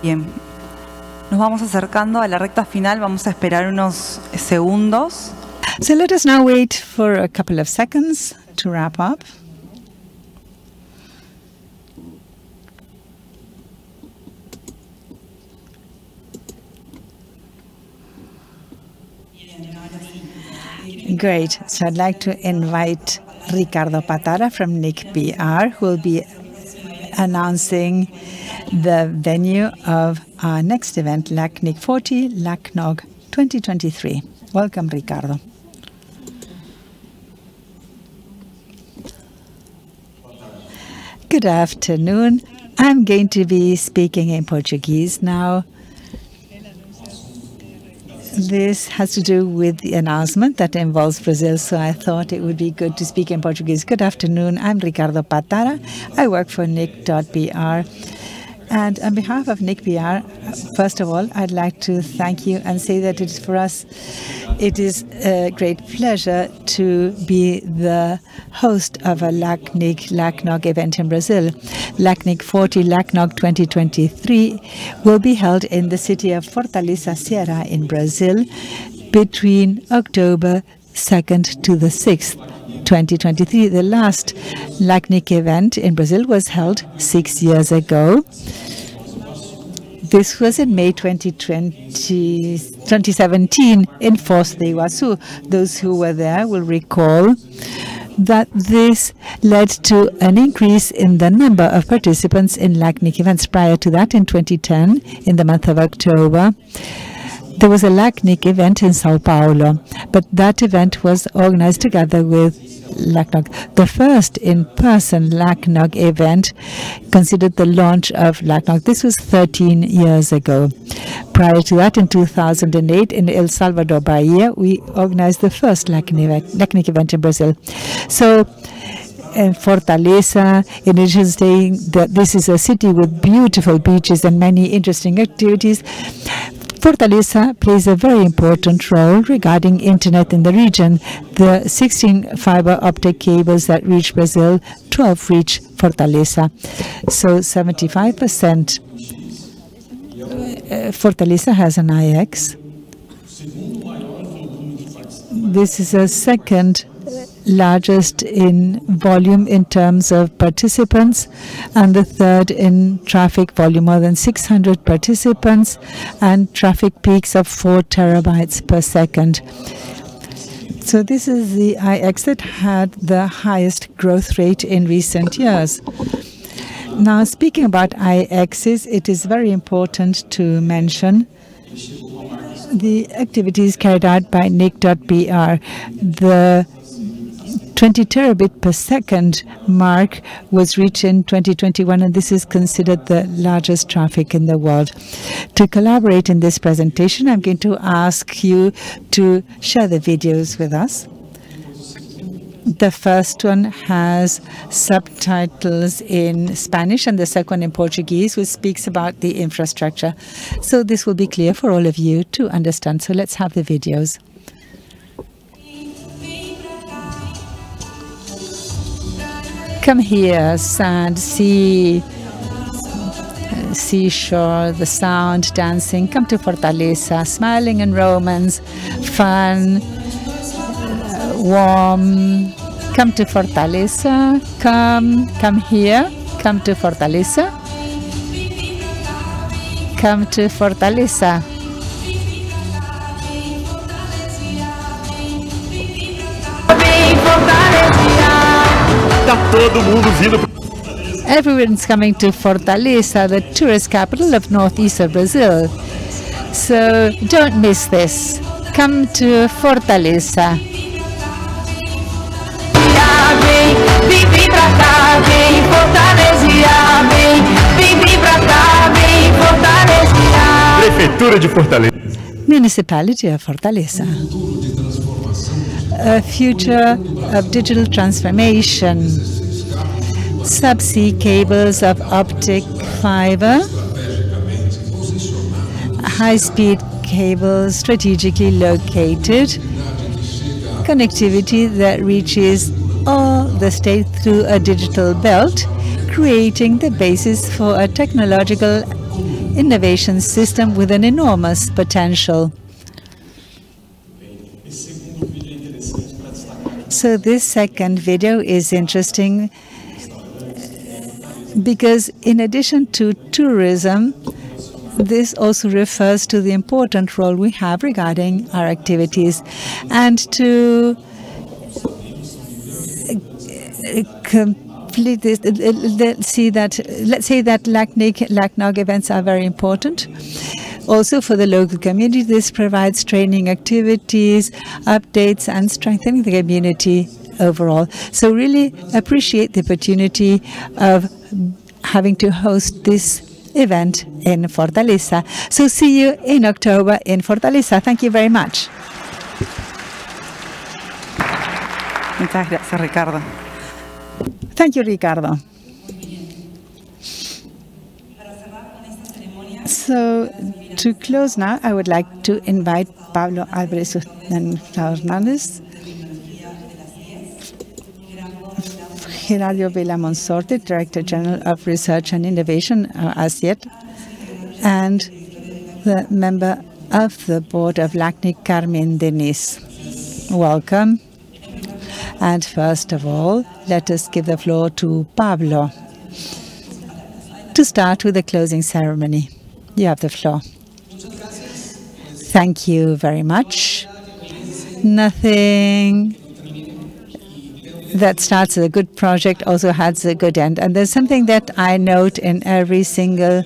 Bien, nos vamos acercando a la recta final, vamos a esperar unos segundos. So let us now wait for a couple of seconds to wrap up. Great. So I'd like to invite Ricardo Patara from NIC PR, who will be announcing the venue of our next event, LACNIC 40 LACNOG 2023. Welcome, Ricardo. Good afternoon. I'm going to be speaking in Portuguese now. This has to do with the announcement that involves Brazil, so I thought it would be good to speak in Portuguese. Good afternoon. I'm Ricardo Patara. I work for NIC.br. And on behalf of NIC.br, first of all, I'd like to thank you and say that it's for us, it is a great pleasure to be the host of a LACNIC LACNOG event in Brazil. LACNIC 40 LACNOG 2023 will be held in the city of Fortaleza, Ceará in Brazil between October 2nd to the 6th. 2023. The last LACNIC event in Brazil was held six years ago. This was in May 2020, 2017 in Foz do Iguaçu. Those who were there will recall that this led to an increase in the number of participants in LACNIC events. Prior to that, in 2010, in the month of October, there was a LACNIC event in Sao Paulo, but that event was organized together with LACNOG. The first in-person LACNOG event considered the launch of LACNOG. This was 13 years ago. Prior to that, in 2008, in El Salvador, Bahia, we organized the first LACNIC event, in Brazil. So in Fortaleza, in addition to saying that this is a city with beautiful beaches and many interesting activities, Fortaleza plays a very important role regarding internet in the region. The 16 fiber optic cables that reach Brazil, 12 reach Fortaleza. So 75% uh, Fortaleza has an IX. This is a second largest in volume in terms of participants, and the third in traffic volume, more than 600 participants and traffic peaks of 4 terabytes per second. So this is the IX that had the highest growth rate in recent years. Now, speaking about IXs, it is very important to mention the activities carried out by NIC.br. The 20 terabit per second mark was reached in 2021, and this is considered the largest traffic in the world. To collaborate in this presentation, I'm going to ask you to share the videos with us. The first one has subtitles in Spanish and the second in Portuguese, which speaks about the infrastructure. So this will be clear for all of you to understand. So let's have the videos. Come here, sand, sea, seashore, the sound, dancing. Come to Fortaleza, smiling and romance, fun, uh, warm. Come to Fortaleza. Come, come here. Come to Fortaleza. Come to Fortaleza. Tá todo mundo vindo Everyone's coming to Fortaleza, the tourist capital of northeast of Brazil. So don't miss this. Come to Fortaleza. Prefeitura de Fortaleza. Municipality of Fortaleza. A future of digital transformation. Subsea cables of optic fiber. High-speed cables strategically located. Connectivity that reaches all the state through a digital belt, creating the basis for a technological innovation system with an enormous potential. So this second video is interesting because in addition to tourism, this also refers to the important role we have regarding our activities and to complete this, let's see that, let's say that LACNIC, LACNOG events are very important. Also for the local community, this provides training activities, updates, and strengthening the community overall. So really appreciate the opportunity of having to host this event in Fortaleza. So see you in October in Fortaleza. Thank you very much. Muchas gracias, Ricardo. Thank you, Ricardo. So to close now, I would like to invite Pablo Alvarez Hernández, Gerardo Vela Monsorte, Director General of Research and Innovation, uh, ASIET, and the member of the board of LACNIC, Carmen Denis. Welcome. And first of all, let us give the floor to Pablo to start with the closing ceremony. You have the floor. Thank you very much. Nothing that starts a good project also has a good end. And there's something that I note in every single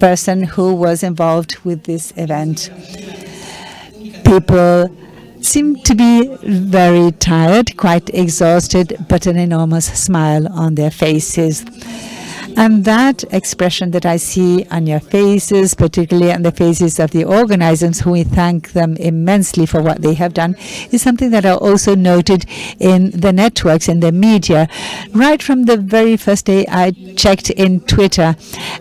person who was involved with this event. People seem to be very tired, quite exhausted, but an enormous smile on their faces. And that expression that I see on your faces, particularly on the faces of the organizers, who we thank them immensely for what they have done, is something that I also noted in the networks, in the media. Right from the very first day I checked in Twitter,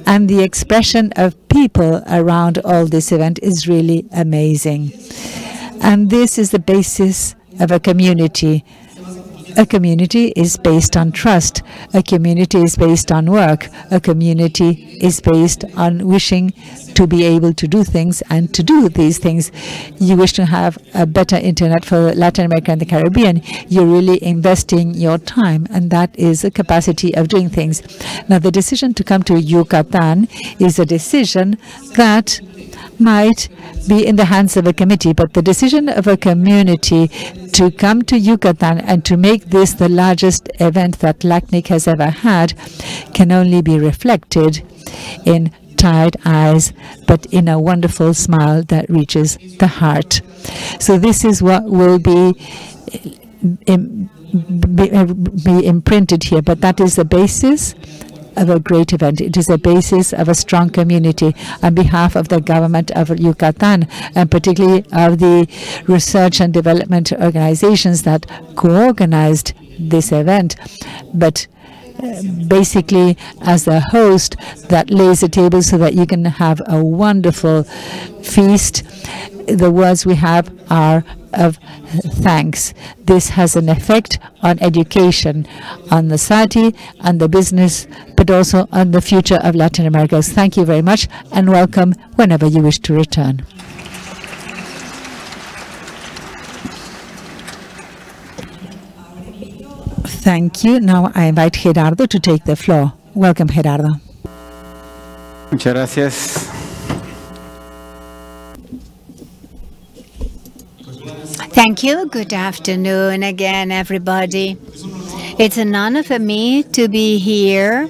and the expression of people around all this event is really amazing. And this is the basis of a community. A community is based on trust. A community is based on work. A community is based on wishing to be able to do things and to do these things. You wish to have a better internet for Latin America and the Caribbean. You're really investing your time, and that is a capacity of doing things. Now, the decision to come to Yucatan is a decision that might be in the hands of a committee, but the decision of a community to come to Yucatan and to make this the largest event that LACNIC has ever had can only be reflected in tired eyes, but in a wonderful smile that reaches the heart. So this is what will be, be, be imprinted here, but that is the basis of a great event. It is a basis of a strong community on behalf of the government of Yucatan and particularly of the research and development organizations that co-organized this event. But basically as a host that lays a table so that you can have a wonderful feast. The words we have are of thanks. This has an effect on education, on the society, on the business, but also on the future of Latin America. Thank you very much and welcome whenever you wish to return. Thank you. Now I invite Gerardo to take the floor. Welcome, Gerardo. Muchas gracias. Thank you. Good afternoon again, everybody. It's an honor for me to be here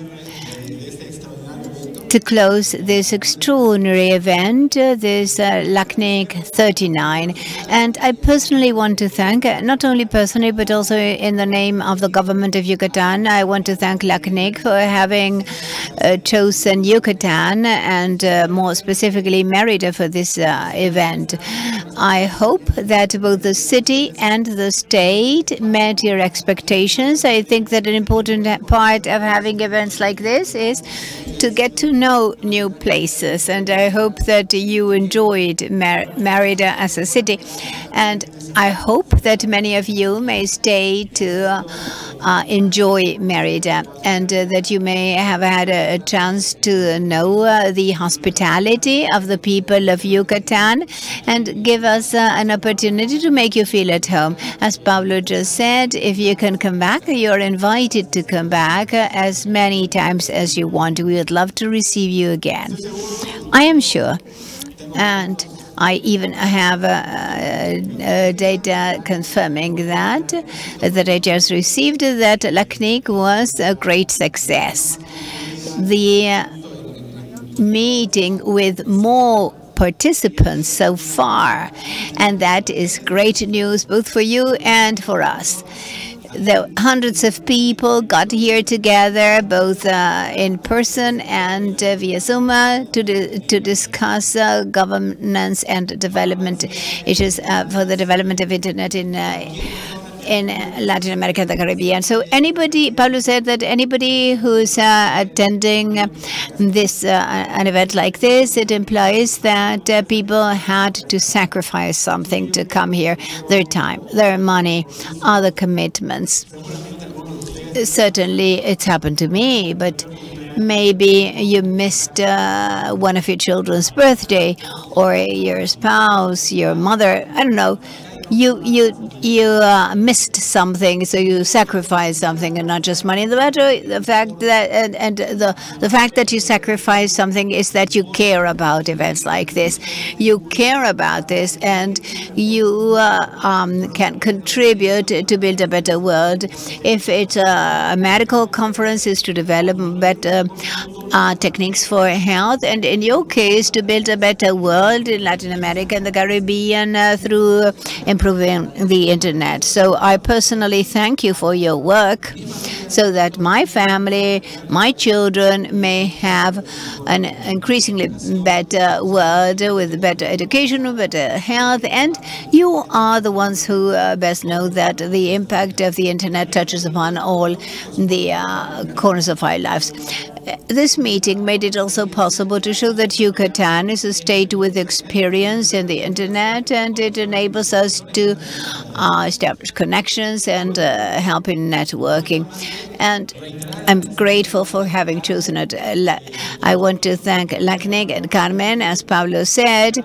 to close this extraordinary event, uh, this uh, LACNIC 39. And I personally want to thank, uh, not only personally, but also in the name of the government of Yucatan, I want to thank LACNIC for having uh, chosen Yucatan and uh, more specifically Merida for this uh, event. I hope that both the city and the state met your expectations. I think that an important part of having events like this is to get to know new places. And I hope that you enjoyed Mer Merida as a city. And I hope that many of you may stay to uh, enjoy Merida and uh, that you may have had a, chance to know uh, the hospitality of the people of Yucatan and give us uh, an opportunity to make you feel at home. As Pablo just said, if you can come back, you're invited to come back uh, as many times as you want. We would love to receive you again. I am sure. And I even have uh, uh, data confirming that that I just received that LACNIC was a great success. The meeting with more participants so far, and that is great news both for you and for us the hundreds of people got here together, both uh, in person and uh, via Zoom, uh, to di to discuss uh, governance and development issues uh, for the development of internet in. In Latin America and the Caribbean. So anybody, Pablo said that anybody who's uh, attending this uh, an event like this, it implies that uh, people had to sacrifice something to come here, their time, their money, other commitments. Certainly, it's happened to me, but maybe you missed uh, one of your children's birthday or your spouse, your mother, I don't know you you you uh, missed something, so you sacrificed something, and not just money. The matter, the fact that and, and the the fact that you sacrifice something is that you care about events like this. You care about this, and you uh, um, can contribute to build a better world. If it's a, medical conference, is to develop better uh, techniques for health, and in your case, to build a better world in Latin America and the Caribbean uh, through improving the internet. So I personally thank you for your work so that my family, my children may have an increasingly better world with better education, better health, and you are the ones who uh, best know that the impact of the internet touches upon all the uh, corners of our lives. This meeting made it also possible to show that Yucatan is a state with experience in the internet and it enables us to uh, establish connections and uh, help in networking. And I'm grateful for having chosen it. I want to thank LACNIC and Carmen, as Pablo said,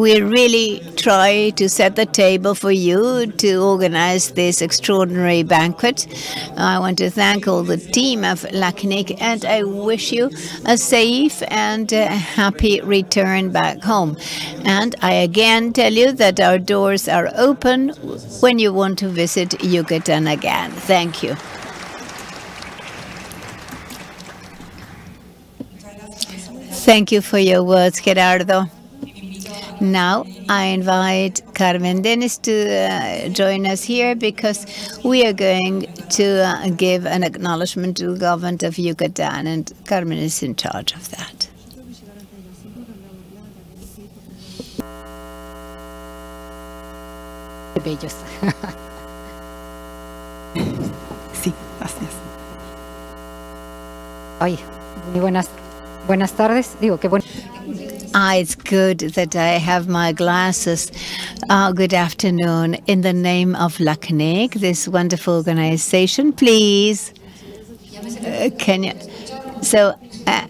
we really try to set the table for you to organize this extraordinary banquet. I want to thank all the team of LACNIC and I wish you a safe and uh, happy return back home. And I again tell you that our doors are open when you want to visit Yucatan again. Thank you. Thank you for your words, Gerardo. Now I invite Carmen Denis to uh, join us here because we are going to uh, give an acknowledgement to the government of Yucatan and Carmen is in charge of that. Bellos. Sí, gracias. Oye, muy buenas, buenas tardes. Digo, qué bueno. Ah, it's good that I have my glasses. Uh, good afternoon. In the name of LACNIC, this wonderful organization, please. Uh, can you? So. Uh,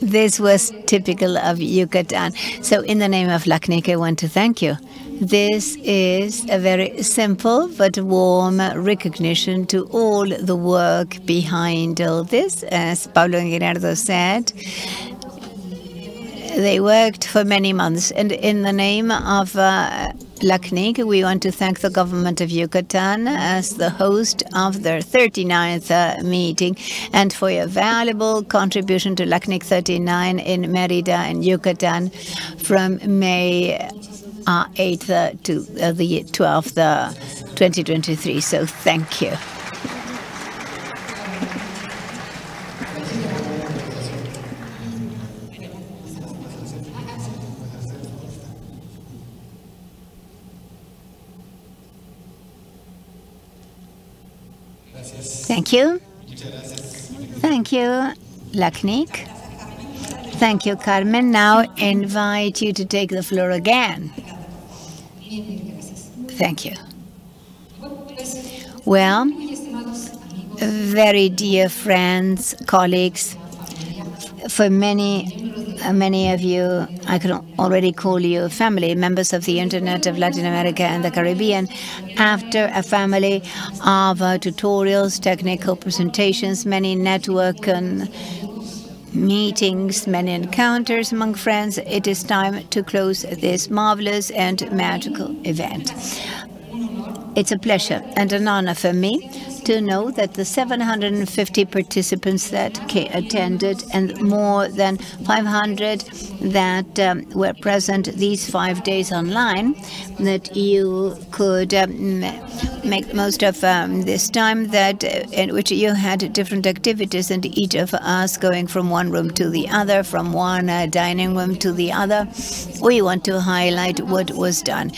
this was typical of Yucatan. So in the name of LACNIC, I want to thank you. This is a very simple but warm recognition to all the work behind all this. As Pablo and said, they worked for many months. And in the name of uh, LACNIC, we want to thank the government of Yucatan as the host of their 39th uh, meeting and for your valuable contribution to LACNIC 39 in Merida and Yucatan from May uh, 8th uh, to uh, the 12th, uh, 2023. So thank you. Thank you. Thank you, LACNIC. Thank you, Carmen. Now invite you to take the floor again. Thank you. Well, very dear friends, colleagues, for many, many of you, I can already call you family, members of the Internet of Latin America and the Caribbean. After a family of uh, tutorials, technical presentations, many network and meetings, many encounters among friends, it is time to close this marvelous and magical event. It's a pleasure and an honor for me to know that the 750 participants that attended and more than 500 that um, were present these five days online, that you could um, make most of um, this time that uh, in which you had different activities and each of us going from one room to the other, from one uh, dining room to the other. We want to highlight what was done.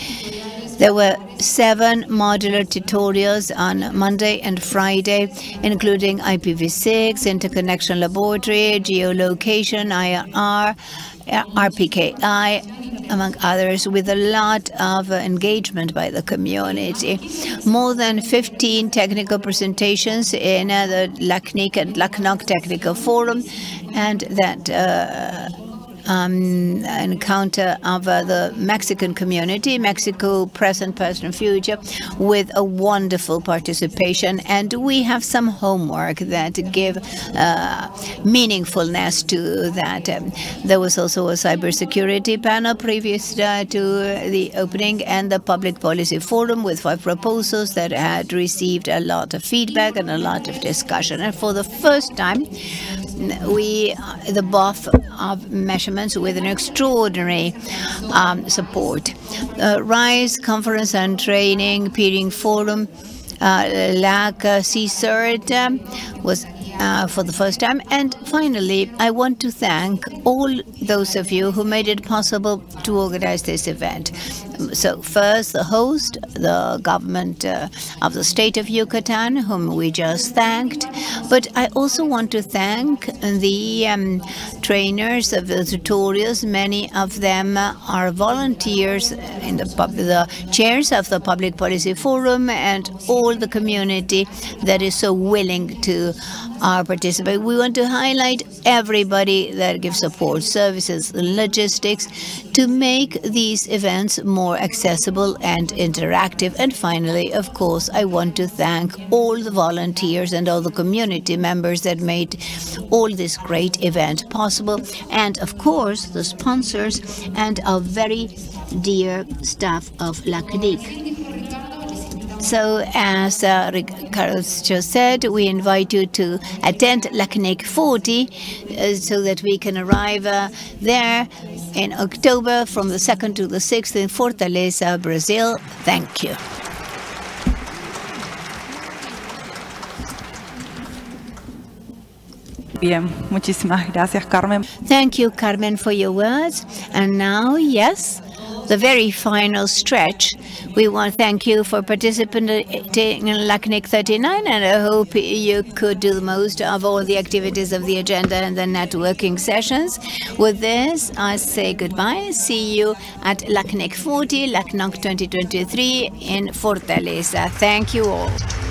There were seven modular tutorials on Monday and Friday, including IPv6, interconnection laboratory, geolocation, IR, RPKI, among others, with a lot of engagement by the community. More than 15 technical presentations in uh, the LACNIC and LACNOG Technical Forum, and that uh, um, encounter of uh, the Mexican community, Mexico present, past, and future, with a wonderful participation. And we have some homework that give uh, meaningfulness to that. Um, there was also a cybersecurity panel previous uh, to the opening and the public policy forum with five proposals that had received a lot of feedback and a lot of discussion. And for the first time, we the BOF of measurements with an extraordinary um, support. Uh, RISE conference and training peering forum uh, LAC uh, um, was uh, for the first time. And finally, I want to thank all those of you who made it possible to organize this event. So first, the host, the government uh, of the state of Yucatan, whom we just thanked. But I also want to thank the um, trainers of the tutorials. Many of them are volunteers in the, the chairs of the Public Policy Forum and all the community that is so willing to uh, participate. We want to highlight everybody that gives support, services, logistics, to make these events more accessible and interactive. And finally, of course, I want to thank all the volunteers and all the community members that made all this great event possible. And of course, the sponsors and our very dear staff of LACNIC. So as uh, Carlos just said, we invite you to attend LACNIC 40 uh, so that we can arrive uh, there in October from the 2nd to the 6th in Fortaleza, Brazil. Thank you. Bien, muchísimas gracias, Carmen. Thank you, Carmen, for your words. And now, yes, the very final stretch. We want to thank you for participating in LACNIC 39, and I hope you could do the most of all the activities of the agenda and the networking sessions. With this, I say goodbye. See you at LACNIC 40, LACNOG 2023 in Fortaleza. Thank you all.